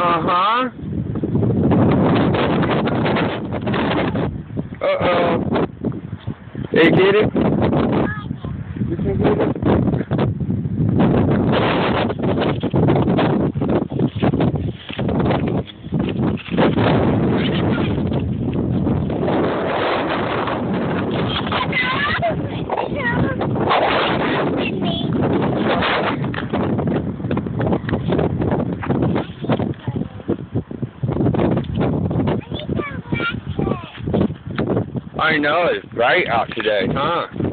Uh-huh. Uh-oh. Hey, get it? You can get it? I know, it's bright out today, huh?